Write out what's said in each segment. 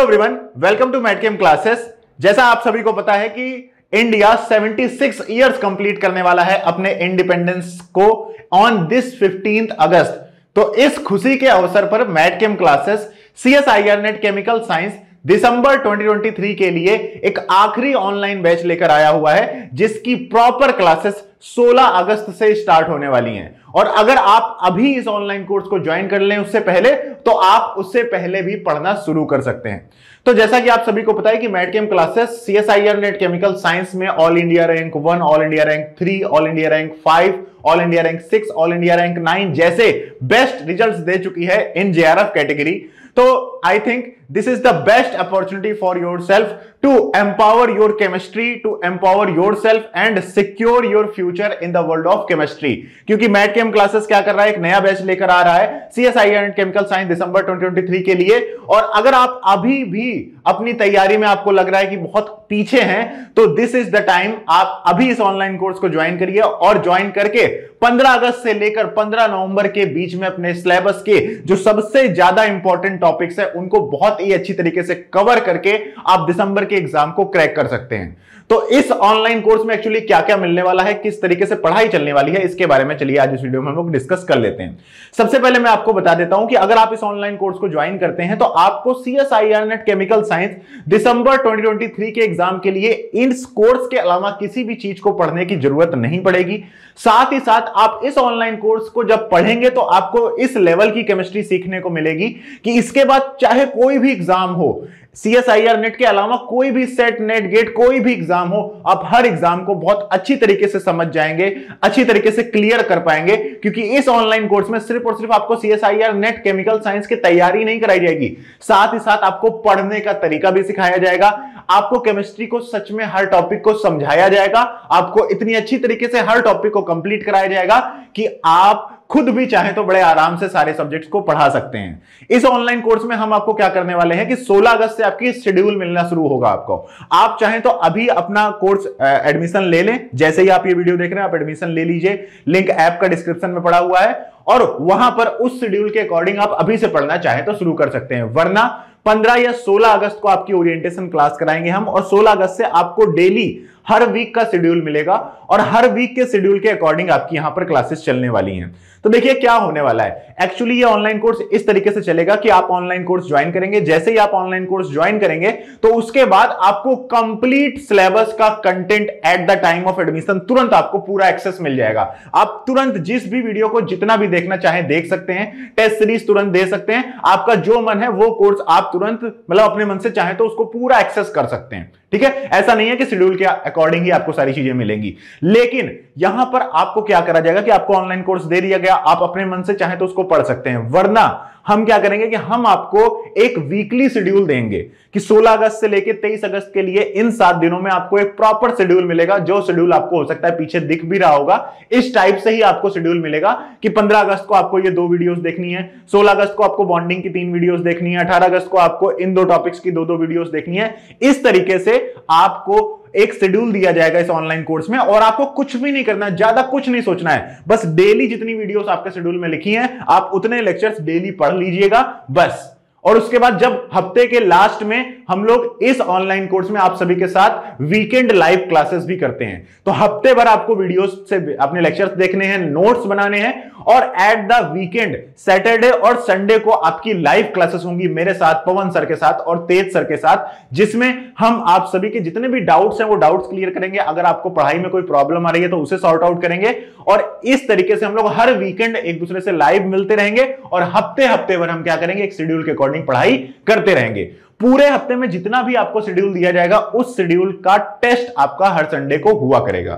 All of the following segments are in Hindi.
Hello everyone welcome to MedChem classes जैसा आप सभी को पता है कि इंडिया 76 इयर्स कंप्लीट करने वाला है अपने इंडिपेंडेंस को ऑन दिस 15th अगस्त तो इस खुशी के अवसर पर MedChem classes CSIR NET chemical science December 2023 के लिए एक आखिरी ऑनलाइन बैच लेकर आया हुआ है, जिसकी प्रॉपर क्लासेस 16 अगस्त से स्टार्ट होने वाली हैं। और अगर आप अभी इस ऑनलाइन कोर्स को ज्वाइन कर लें उससे पहले तो आप उससे पहले भी पढ़ना शुरू कर सकते हैं। तो जैसा कि आप सभी को पता है कि MedChem classes C S I R NET chemical science में all India rank one all India rank three all India rank five all India rank six all India rank nine जैसे बेस्ट रिज़ल्ट दे चुकी है इन जेआरएफ कैटेगरी तो I think this is the best opportunity for yourself to empower your chemistry to empower yourself and secure your future in the world of chemistry क्योंकि मैट केम क्लासेस क्या कर रहा है? एक नया बैच लेकर आ रहा है CSI and chemical science December 2023 के लिए। और अगर आप अभी भी अपनी तैयारी में आपको लग रहा है कि बहुत पीछे हैं तो दिस इज़ द टाइम आप अभी इस ऑनलाइन कोर्स को ज्वाइन करिए और ज्वाइन करके 15 अगस्त से लेकर 15 नवंबर के बीच में अपने सिलेबस के जो सबसे ज़्यादा इंपॉर्टेंट टॉपिक्स है, उनको बहुत ही अच्छी तरीके से कवर करके आप दिसंबर के एग्ज़ाम को क्रैक कर सकते हैं। तो इस ऑनलाइन कोर्स में एक्चुअली क्या क्या मिलने वाला है, किस तरीके से पढ़ाई चलने वाली है, इसके बारे में चलिए आज इस वीडियो में हम लोग डिस्कस कर लेते हैं। सबसे पहले मैं आपको बता देता हूँ कि अगर आप इस ऑनलाइन कोर्स को ज्वाइन करते हैं तो आपको CSIR NET chemical science December 2023 के एग्ज़ाम के लिए इन कोर्स के अलावा किसी भी चीज़ को पढ़ने की ज़रूरत नहीं पड़ेगी। साथ ही साथ आप इस ऑनलाइन कोर्स को जब पढ़ेंगे तो आपको इस लेवल की केमिस्ट्री सीखने को मिलेगी कि इसके बाद चाहे कोई भी एग्ज़ाम हो सीएसआईआर नेट के अलावा कोई भी सेट नेट गेट कोई भी एग्ज़ाम हो, आप हर एग्ज़ाम को बहुत अच्छी तरीके से समझ जाएँगे, अच्छी तरीके से क्लियर कर पाएँगे, क्योंकि इस ऑनलाइन कोर्स में सिर्फ़ और सिर्फ़ आपको सीएसआईआर नेट केमिकल साइंस की तैयारी नहीं कराई जाएगी। साथ ही साथ आपको पढ़ने का तरीका भी सिखाया जाएगा, आपको केमिस्ट्री को सच में हर टॉपिक को समझाया जाएगा, आपको इतनी अच्छी तरीके से हर टॉपिक को कंप्लीट कराया जाएगा कि आप खुद भी चाहे तो बड़े आराम से सारे सब्जेक्ट्स को पढ़ा सकते हैं। इस ऑनलाइन कोर्स में हम आपको क्या करने वाले हैं कि 16 अगस्त से आपकी शेड्यूल मिलना शुरू होगा आपको। आप चाहें तो अभी अपना कोर्स एडमिशन ले लें। जैसे ही आप ये वीडियो देख रहे हैं, आप एडमिशन ले लीजिए। लिंक ऐप का डिस्क्रिप्शन में पड़ा हुआ है। और वहाँ पर उस शेड्यूल के अकॉर्डिंग आप अभी से पढ़ना चाहें तो शुरू कर सकते हैं। वरना 15 या 16 अगस्त को आपकी ओरिएंटेशन क्लास कराएँगे हम और 16 अगस्त से आपको डेली हर वीक का शेड्यूल मिलेगा और हर वीक के शेड्यूल के अकॉर्डिंग आपकी यहाँ पर क्लासेस चलने वाली हैं। तो देखिए क्या होने वाला है। एक्चुअली ये ऑनलाइन कोर्स इस तरीके से चलेगा कि आप ऑनलाइन कोर्स ज्वाइन करेंगे। जैसे ही आप ऑनलाइन कोर्स ज्वाइन करेंगे तो उसके बाद आपको कंप्लीट सिलेबस का content at the time of admission तुरंत आपको पूरा एक्सेस मिल जाएगा। आप तुरंत जिस भी वीडियो को जितना भी देखना चाहें, देख सकते हैं टेस्ट सीरीज़ तुरंत दे सकते हैं। आपका जो मन है, वो कोर्स आप तुरंत मतलब अपने मन से चाहें तो उसको पूरा एक्सेस कर सकते हैं। ठीक है? ऐसा नहीं है कि शेड्यूल के अकॉर्डिंग ही आपको सारी चीज़ें मिलेंगी। लेकिन यहाँ पर आपको क्या करा जाएगा कि आपको ऑनलाइन कोर्स दे दिया गया, आप अपने मन से चाहे तो उसको पढ़ सकते हैं। वरना हम क्या करेंगे कि हम आपको एक वीकली शेड्यूल देंगे कि 16 अगस्त से लेकर 23 अगस्त के लिए इन सात दिनों में आपको एक प्रॉपर शेड्यूल मिलेगा, जो शेड्यूल आपको हो सकता है, पीछे दिख भी रहा होगा। इस टाइप से ही आपको शेड्यूल मिलेगा कि 15 अगस्त को आपको ये दो वीडियोस देखनी है 16 अगस्त को आपको बॉन्डिंग की तीन वीडियोस देखनी है 18 अगस्त को आपको इन दो टॉपिक्स की दो दो वीडियोस देखनी है। इस तरीके से आपको एक शेड्यूल दिया जाएगा इस ऑनलाइन कोर्स में और आपको कुछ भी नहीं करना है ज़्यादा कुछ नहीं सोचना है। बस डेली जितनी वीडियोस आपके शेड्यूल में लिखी हैं, आप उतने लेक्चर्स डेली पढ़ लीजिएगा, बस। और उसके बाद जब हफ़्ते के लास्ट में हम लोग इस ऑनलाइन कोर्स में आप सभी के साथ वीकेंड लाइव क्लासेस भी करते हैं। तो हफ़्ते भर आपको वीडियोस से, अपने लेक्चर्स देखने हैं नोट्स बनाने हैं और एट द वीकेंड सैटरडे और संडे को आपकी लाइव क्लासेस होंगी मेरे साथ, पवन सर के साथ और तेज सर के साथ, जिसमें हम आप सभी के जितने भी डाउट्स हैं वो डाउट्स क्लियर करेंगे। अगर आपको पढ़ाई में कोई प्रॉब्लम आ रही है तो उसे सॉर्ट आउट करेंगे और इस तरीके से हम लोग हर वीकेंड एक दूसरे से लाइव मिलते रहेंगे और हफ़्ते हफ़्ते भर हम क्या करेंगे? एक शेड्यूल के अकॉर्डिंग पढ़ाई करते रहेंगे। पूरे हफ़्ते में जितना भी आपको शेड्यूल दिया जाएगा, उस शेड्यूल का टेस्ट आपका हर संडे को हुआ करेगा।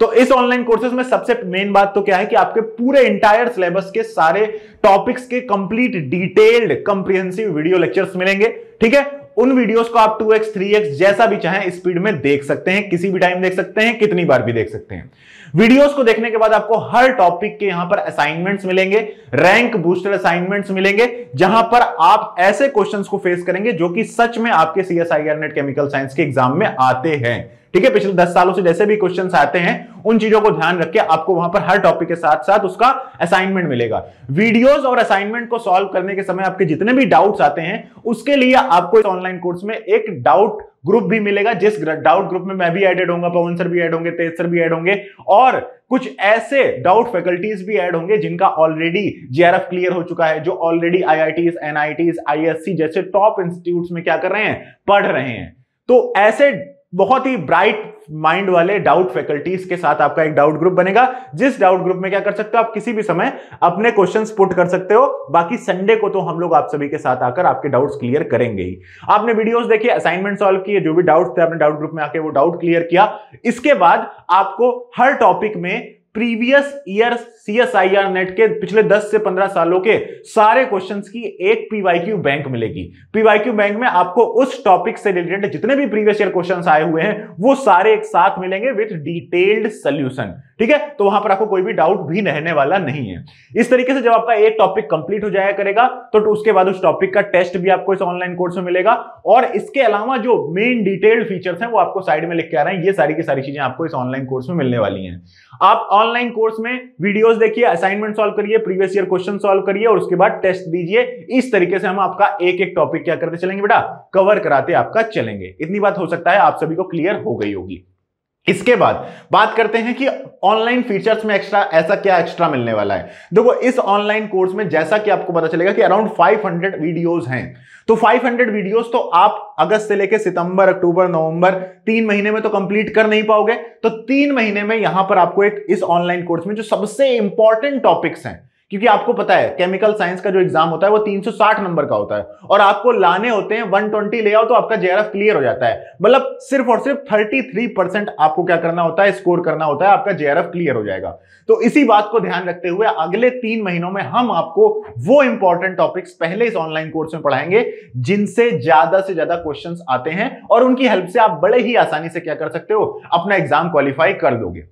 तो इस ऑनलाइन कोर्सेज में सबसे मेन बात तो क्या है कि आपके पूरे इंटायर सिलेबस के सारे टॉपिक्स के complete detailed comprehensive video lectures मिलेंगे, ठीक है? उन वीडियोस को आप 2x 3x जैसा भी चाहें स्पीड में देख सकते हैं, किसी भी टाइम देख सकते हैं, कितनी बार भी देख सकते हैं। वीडियोस को देखने के बाद आपको हर टॉपिक के यहाँ पर असाइनमेंट्स मिलेंगे रैंक बूस्टर असाइनमेंट्स मिलेंगे, जहाँ पर आप ऐसे क्वेश्चंस को फेस करेंगे जो कि सच में आपके सीएसआईआर नेट केमिकल साइंस के एग्ज़ाम में आते हैं। ठीक है, पिछले दस सालों से जैसे भी क्वेश्चन आते हैं, उन चीज़ों को ध्यान रख के आपको वहाँ पर हर टॉपिक के साथ साथ उसका असाइनमेंट मिलेगा। वीडियोस और असाइनमेंट को सॉल्व करने के समय आपके जितने भी डाउट्स आते हैं, उसके लिए आपको इस ऑनलाइन कोर्स में एक डाउट ग्रुप भी मिलेगा, जिस डाउट ग्रुप में मैं भी एडेड होऊँगा, पवन सर भी ऐड होंगे, तेज सर भी ऐड होंगे, और कुछ ऐसे डाउट फैकल्टीज भी ऐड होंगे, जिनका ऑलरेडी जीआरएफ क्लियर हो चुका है, जो ऑलरेडी आईआईटीज एनआईटीज आईएससी जैसे टॉप इंस्टीट्यूट्स में क्या कर रहे हैं, पढ़ रहे हैं। तो ऐसे बहुत ही ब्राइट माइंड वाले डाउट फैकल्टीज के साथ आपका एक डाउट ग्रुप बनेगा। जिस डाउट ग्रुप में क्या कर सकते हो आप? किसी भी समय अपने क्वेश्चंस पुट कर सकते हो। बाकी संडे को तो हम लोग आप सभी के साथ आकर आपके डाउट्स क्लियर करेंगे ही। आपने वीडियोस देखिए असाइनमेंट सॉल्व किए, जो भी डाउट थे आपने डाउट ग्रुप में आके वो डाउट क्लियर किया। इसके बाद आपको हर टॉपिक में प्रीवियस ईयर सीएसआईआर नेट के पिछले 10 से 15 सालों के सारे क्वेश्चंस की एक पीवाईक्यू बैंक मिलेगी। पीवाईक्यू बैंक में आपको उस टॉपिक से रिलेटेड जितने भी प्रीवियस ईयर क्वेश्चंस आए हुए हैं, वो सारे एक साथ मिलेंगे विथ डिटेल्ड सोल्यूशन ठीक है? तो वहाँ पर आपको कोई भी डाउट भी रहने वाला नहीं है। इस तरीके से जब आपका एक टॉपिक कंप्लीट हो जाया करेगा तो उसके बाद उस टॉपिक का टेस्ट भी आपको इस ऑनलाइन कोर्स में मिलेगा। और इसके अलावा जो मेन डिटेल्ड फीचर्स हैं, वो आपको साइड में लिख के आ रहे हैं। ये सारी की सारी चीज़ें आपको इस ऑनलाइन कोर्स में मिलने वाली हैं। आप ऑनलाइन कोर्स में वीडियोस देखिए असाइनमेंट सॉल्व करिए प्रीवियस ईयर क्वेश्चन सॉल्व करिए और उसके बाद टेस्ट दीजिए। इस तरीके से हम आपका एक एक टॉपिक क्या करते चलेंगे बेटा? कवर कराते आपका चलेंगे। इतनी बात हो सकता है, आप सभी को क्लियर हो गई होगी। इसके बाद बात करते हैं कि ऑनलाइन फीचर्स में एक्स्ट्रा ऐसा क्या एक्स्ट्रा मिलने वाला है। देखो, इस ऑनलाइन कोर्स में जैसा कि आपको पता चलेगा कि अराउंड 500 वीडियोस हैं। तो 500 वीडियोस तो आप अगस्त से लेकर सितंबर, अक्टूबर, नवंबर, तीन महीने में तो कंप्लीट कर नहीं पाओगे। तो तीन महीने में यहाँ पर आपको एक इस ऑनलाइन कोर्स में जो सबसे इंपॉर्टेंट टॉपिक्स हैं क्योंकि आपको पता है केमिकल साइंस का जो एग्ज़ाम होता है, वो 360 नंबर का होता है। और आपको लाने होते हैं 120 ले आओ तो आपका जेआरएफ क्लियर हो जाता है। मतलब सिर्फ़ और सिर्फ़ 33 परसेंट आपको क्या करना होता है स्कोर करना होता है, आपका जेआरएफ क्लियर हो जाएगा। तो इसी बात को ध्यान रखते हुए अगले तीन महीनों में हम आपको वो इंपॉर्टेंट टॉपिक्स पहले इस ऑनलाइन कोर्स में पढ़ाएँगे, जिनसे ज़्यादा से ज़्यादा क्वेश्चन आते हैं और उनकी हेल्प से आप बड़े ही आसानी से क्या कर सकते हो, अपना एग्ज़ाम क्वालिफाई कर दोगे।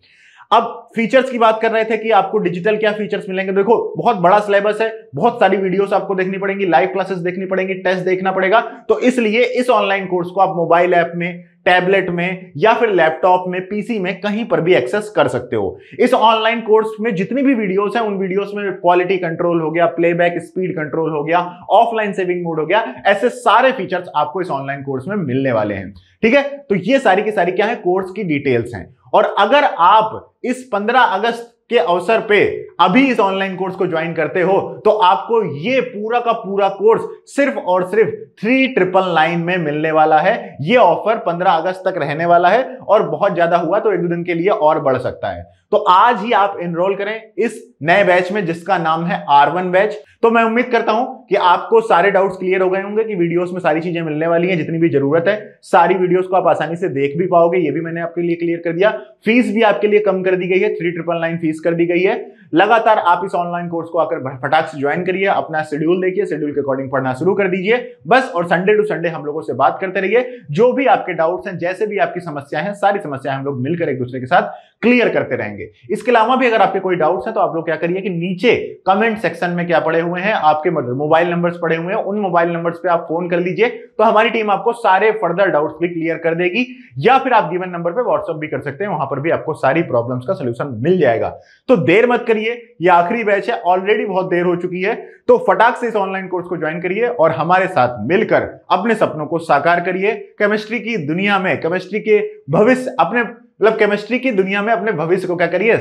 अब फीचर्स की बात कर रहे थे कि आपको डिजिटल क्या फीचर्स मिलेंगे। देखो, बहुत बड़ा सिलेबस है, बहुत सारी वीडियोस आपको देखनी पड़ेंगी लाइव क्लासेस देखनी पड़ेंगी टेस्ट देखना पड़ेगा। तो इसलिए इस ऑनलाइन कोर्स को आप मोबाइल ऐप में टैबलेट में या फिर लैपटॉप में पीसी में कहीं पर भी एक्सेस कर सकते हो। इस ऑनलाइन कोर्स में जितनी भी वीडियोस हैं, उन वीडियोस में क्वालिटी कंट्रोल हो गया प्लेबैक स्पीड कंट्रोल हो गया ऑफलाइन सेविंग मोड हो गया, ऐसे सारे फीचर्स आपको इस ऑनलाइन कोर्स में मिलने वाले हैं। ठीक है? तो ये सारी की सारी क्या है? कोर्स की डिटेल्स हैं। और अगर आप इस 15 अगस्त के अवसर पे अभी इस ऑनलाइन कोर्स को ज्वाइन करते हो तो आपको ये पूरा का पूरा कोर्स सिर्फ़ और सिर्फ़ थ्री ट्रिपल नाइन में मिलने वाला है। ये ऑफ़र 15 अगस्त तक रहने वाला है और बहुत ज़्यादा हुआ तो एक दो दिन के लिए और बढ़ सकता है। तो आज ही आप एनरोल करें इस नए बैच में जिसका नाम है आर वन बैच। तो मैं उम्मीद करता हूँ कि आपको सारे डाउट्स क्लियर हो गए होंगे कि वीडियोस में सारी चीज़ें मिलने वाली हैं, जितनी भी ज़रूरत है, सारी वीडियोस को आप आसानी से देख भी पाओगे, ये भी मैंने आपके लिए क्लियर कर दिया। फ़ीस भी आपके लिए कम कर दी गई है थ्री ट्रिपल नाइन फ़ीस कर दी गई है। लगातार आप इस ऑनलाइन कोर्स को आकर फटाक से ज्वाइन करिए, अपना शेड्यूल देखिए शेड्यूल के अकॉर्डिंग पढ़ना शुरू कर दीजिए। बस, और संडे टू संडे हम लोगों से बात करते रहिए। जो भी आपके डाउट्स हैं, जैसे भी आपकी समस्या है, सारी समस्याएँ हम लोग मिलकर एक दूसरे के साथ क्लियर करते रहेंगे। इसके अलावा भी अगर आपके कोई डाउट्स हैं तो आप लोग क्या करिए कि नीचे कमेंट सेक्शन में क्या पड़े हुए हैं, आपके मोबाइल नंबर्स पड़े हुए हैं, उन मोबाइल नंबर्स पे आप फ़ोन कर लीजिए तो हमारी टीम आपको सारे फर्दर डाउट्स भी क्लियर कर देगी, या फिर आप गिवन नंबर पे व्हाट्सअप भी कर सकते हैं, वहाँ पर भी आपको सारी प्रॉब्लम्स का सोल्यूशन मिल जाएगा। तो देर मत करिए, ये आखिरी बैच है ऑलरेडी बहुत देर हो चुकी है तो फटाक से इस ऑनलाइन कोर्स को ज्वाइन करिए और हमारे साथ मिलकर अपने सपनों को साकार करिए। केमिस्ट्री की दुनिया में केमिस्ट्री के भविष्य, अपने मतलब केमिस्ट्री की दुनिया में अपने भविष्य को क्या करिए?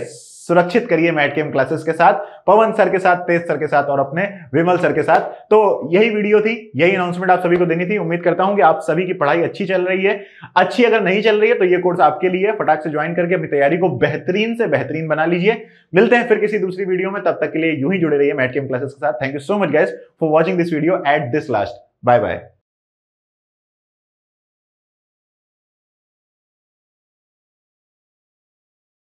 सुरक्षित करिए मैट केम क्लासेस के साथ, पवन सर के साथ, तेज सर के साथ और अपने विमल सर के साथ। तो यही वीडियो थी, यही अनाउंसमेंट आप सभी को देनी थी। उम्मीद करता हूँ कि आप सभी की पढ़ाई अच्छी चल रही है। अच्छी अगर नहीं चल रही है तो ये कोर्स आपके लिए फटाक से ज्वाइन करके अपनी तैयारी को बेहतरीन से बेहतरीन बना लीजिए। मिलते हैं फिर किसी दूसरी वीडियो में। तब तक के लिए यूँ ही जुड़े रहिए मैट केम क्लासेस के साथ। Thank you so much guys for watching this video at this last bye bye